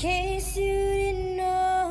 case you didn't know.